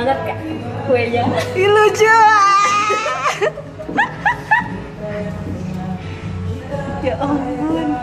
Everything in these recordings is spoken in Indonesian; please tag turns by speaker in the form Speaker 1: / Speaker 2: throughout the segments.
Speaker 1: banget kak kuenya.
Speaker 2: Ih, lucu. Ya ampun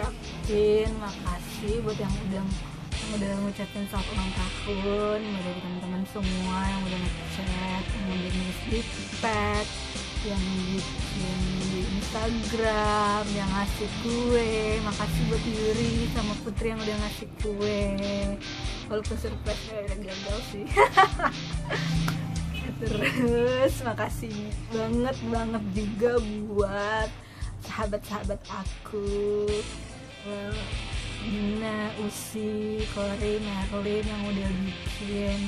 Speaker 2: ngucapin makasih buat yang udah yang udah ngucapin selamat ulang tahun buat dari teman-teman semua yang udah ngechat, yang udah nulis di pet, yang bikin di Instagram, yang ngasih kue. Makasih buat Yuri sama Putri yang udah ngasih kue. Walaupun surprise-nya udah gagal sih. Terus makasih banget banget juga buat sahabat-sahabat aku. Eh, Dina, Usi, Kori, Merlin yang udah bikin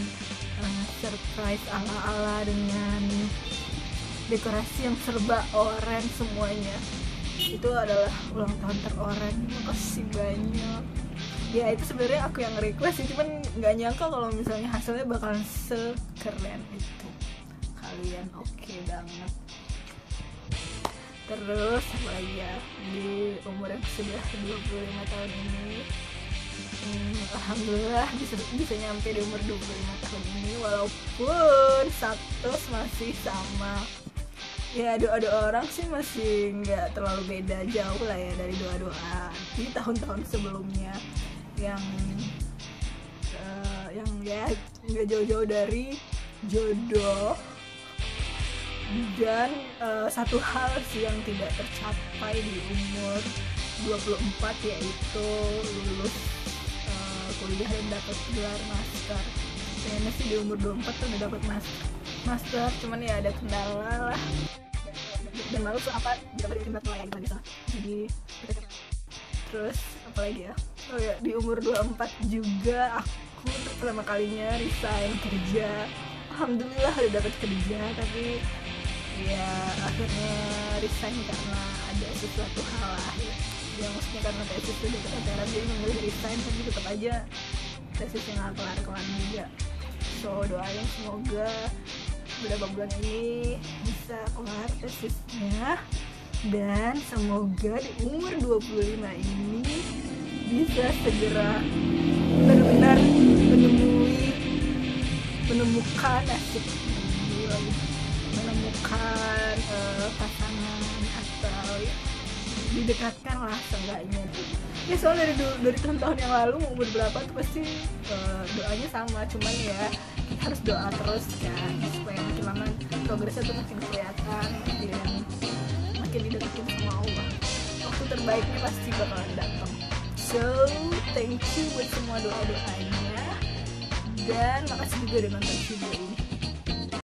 Speaker 2: eh, surprise ala-ala dengan dekorasi yang serba orange semuanya. Itu adalah ulang tahun teroren. Makasih banyak. Ya itu sebenarnya aku yang request sih cuman nggak nyangka kalau misalnya hasilnya bakalan sekeren itu. Kalian oke banget terus ya? Di umur yang sudah 25 tahun ini hmm, alhamdulillah bisa bisa nyampe di umur 25 tahun ini walaupun status masih sama. Ya doa-doa orang sih masih nggak terlalu beda jauh lah ya dari doa-doa di tahun-tahun sebelumnya yang eh, yang ya nggak jauh-jauh dari jodoh dan eh, satu hal sih yang tidak tercapai di umur 24 yaitu lulus eh, kuliah dan dapat gelar master. Kayaknya sih di umur 24 tuh udah dapat mas master cuman ya ada kendala lah. Dan lalu tuh apa dapat tempat lain bisa jadi terus apa lagi ya? Oh ya di umur 24 juga aku pertama kalinya resign kerja. Alhamdulillah udah dapat kerja tapi ya akhirnya resign karena ada sesuatu hal lah. Ya ya maksudnya karena tesis udah keteteran jadi memilih resign tapi tetap aja tesisnya nggak kelar kelar juga. So doain semoga beberapa bulan ini bisa kelar tesisnya dan semoga di umur 25 ini bisa segera benar-benar menemui menemukan asik menemukan eh, pasangan atau ya, didekatkan lah seenggaknya ya soalnya dari dari tahun-tahun yang lalu umur berapa tuh pasti eh, doanya sama. Cuman ya kita harus doa terus kan supaya makin lama progresnya tuh makin kelihatan makin makin dideketin sama Allah. Waktu terbaiknya pasti bakalan datang. So thank you buat semua doa doanya dan makasih juga udah nonton video ini